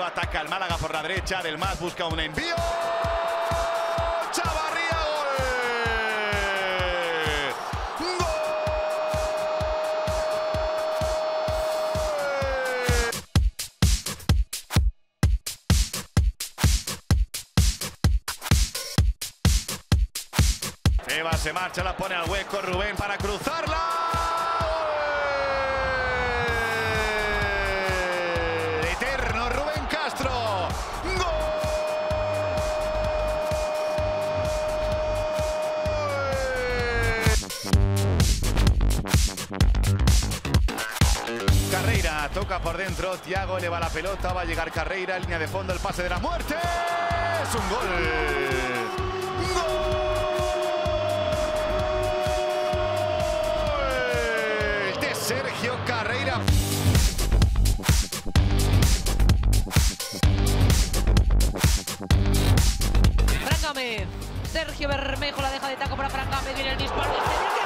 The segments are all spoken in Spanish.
Ataca el Málaga por la derecha. Del Más busca un envío. Chavarría, gol. ¡Gol! Eva se marcha, la pone al hueco. Rubén para cruzarla. Toca por dentro, Tiago eleva la pelota, va a llegar Carreira, línea de fondo, el pase de la muerte. Es un gol. Gol de Sergio Carreira. Fran Gámez. Sergio Bermejo la deja de taco para Fran Gámez. Viene el disparo.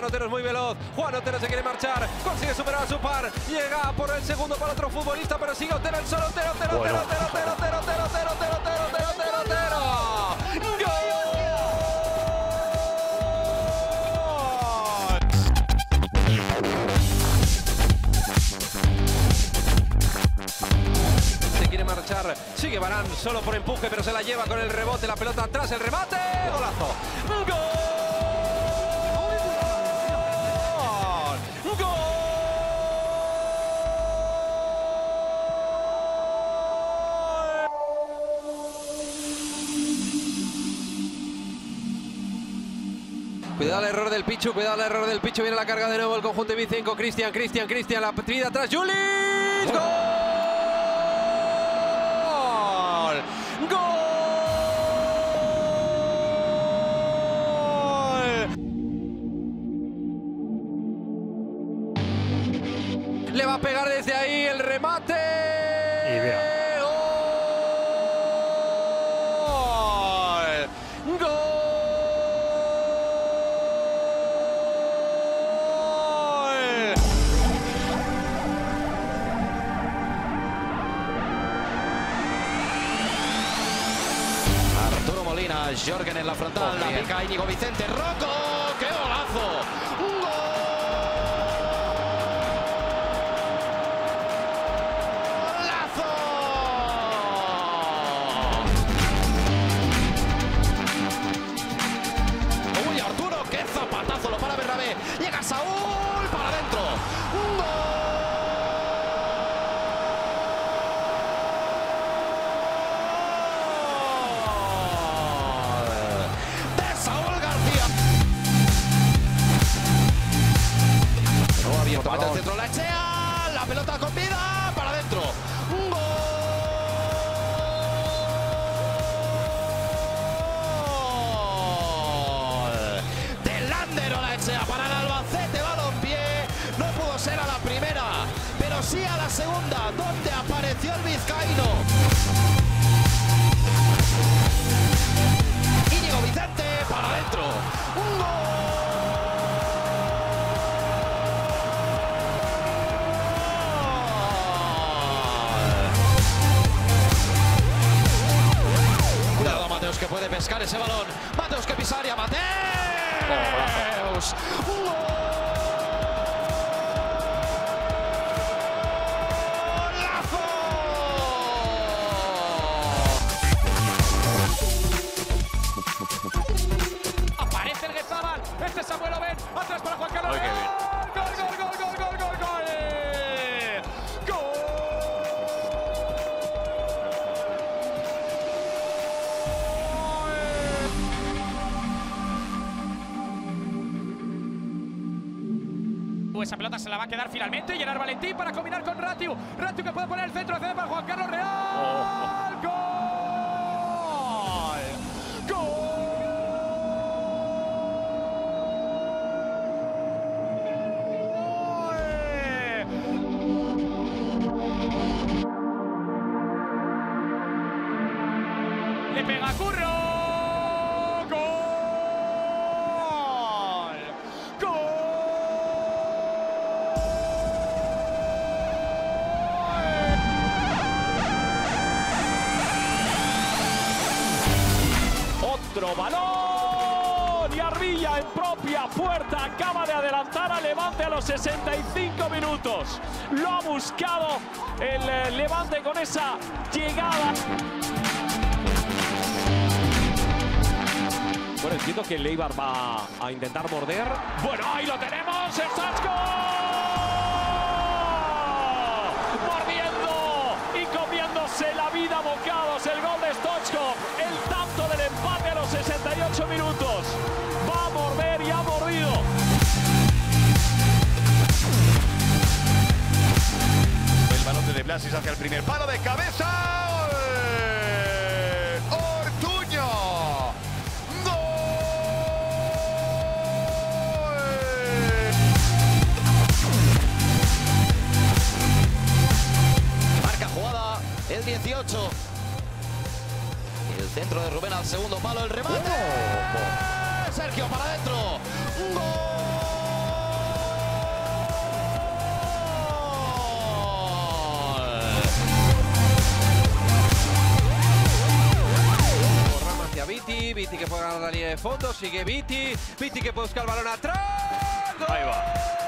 Juan Otero es muy veloz. Juan Otero se quiere marchar. Consigue superar a su par. Llega por el segundo para otro futbolista, pero sigue Otero el solo. Otero, Otero, Otero, Otero, Otero, Otero, Otero, Otero, Otero, Otero, Otero, Otero, Otero. ¡Gol! Se quiere marchar, sigue Barán solo por empuje, pero se la lleva con el rebote, la pelota atrás, el remate, golazo. ¡Gol! ¡Gol! Cuidado el error del Pichu, cuidado el error del Pichu, viene la carga de nuevo el conjunto de Vicenco, Cristian, Cristian, Cristian, la tira atrás, Julis, gol, gol, le va a pegar desde ahí el remate, gol, Arturo Molina, Jorgen en la frontal, la pica Íñigo Vicente, Rocco, ¡qué golazo! El centro, la echea, la pelota con vida, para adentro. Un gol de Landero la echea para el Albacete, balompié. No pudo ser a la primera, pero sí a la segunda, donde apareció el vizcaíno. Íñigo Vicente para adentro. Un gol. pescar ese balón. Mateus que pisaria, Mateus. Esa pelota se la va a quedar finalmente. Llenar Valentín para combinar con Ratiu. Ratiu que puede poner el centro. Cede para Juan Carlos Puerta acaba de adelantar a Levante a los 65 minutos. Lo ha buscado el eh, Levante con esa llegada. Bueno, entiendo que Leibar va a intentar morder. Bueno, ahí lo tenemos, Stoichkov. Mordiendo y comiéndose la vida bocados. El gol de Stoichkov. El tanto del empate a los 68 minutos. Blasis hacia el primer palo de cabeza. Ortuño. Marca jugada el 18. Y el centro de Rubén al segundo palo, el remate. Sergio para adentro. ¡Gol! Viti, que puede ganar la línea de fondo, sigue Viti, Viti que puede buscar el balón atrás. ¡Gol! Ahí va.